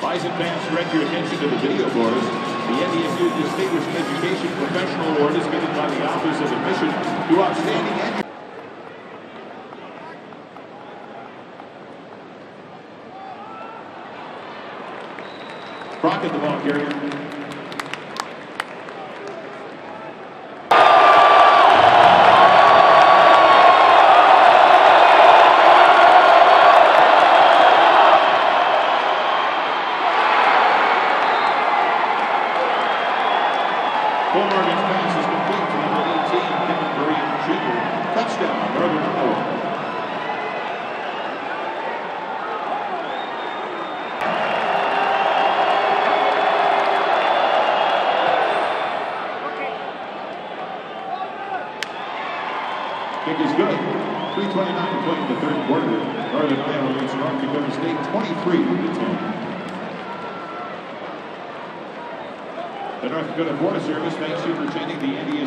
Bison fans, direct your attention to the video boards. The NDSU Distinguished Education Professional Award is given by the Office of Admission to outstanding edu- Crockett, the ball carrier. Morgan's pass is complete to number 18, Kevin Green Jr. Touchdown, Northern Iowa. Kick is good. 329 to play in the third quarter. Northern Iowa leads North Dakota State 23 to 10. The North Dakota Forest Service thanks you for attending the NDSU